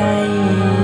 day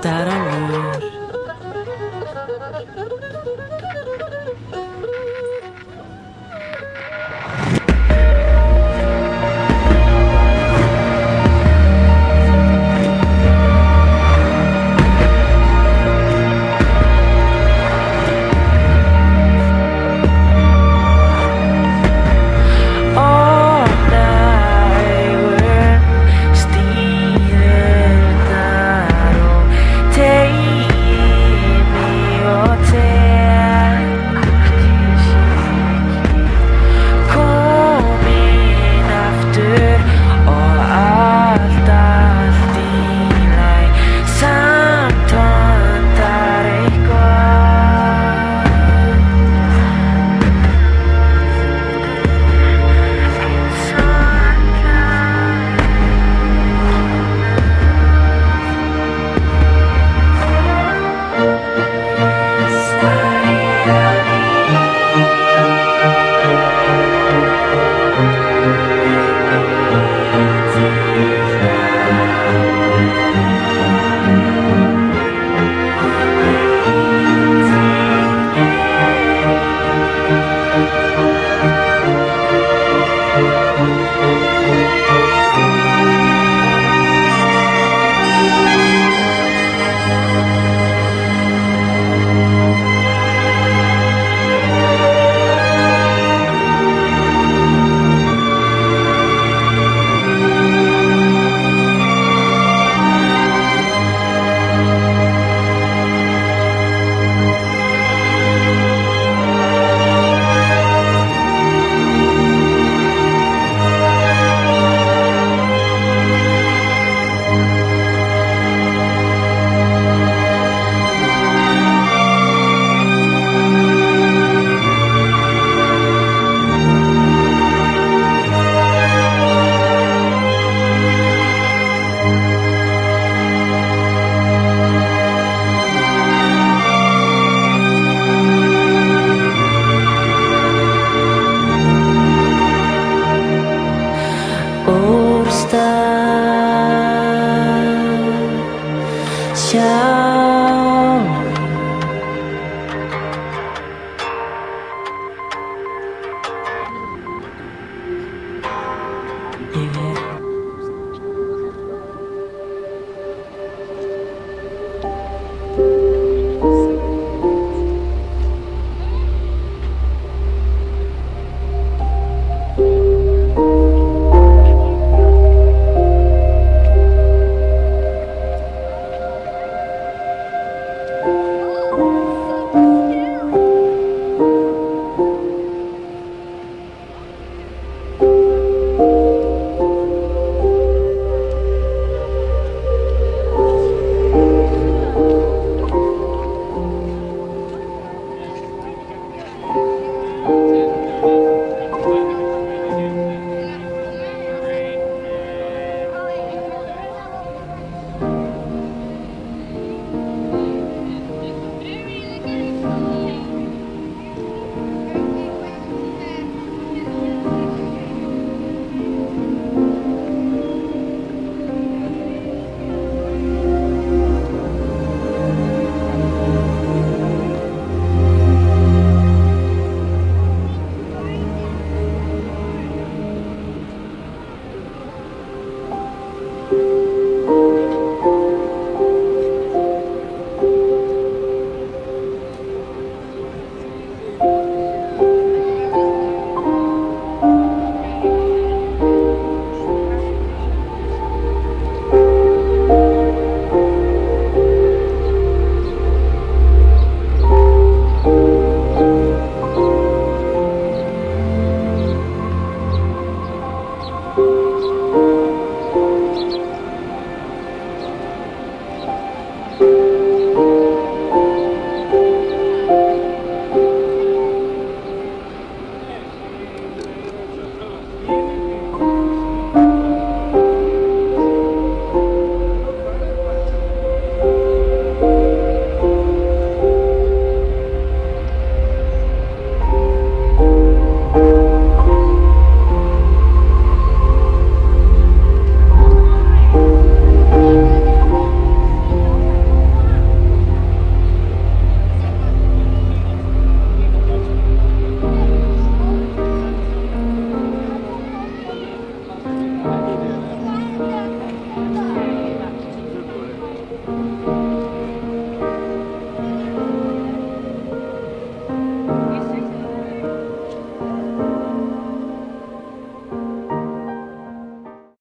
Starfur. Opna